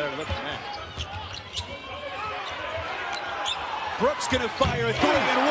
better look than that. Brooks going to fire a three, and why?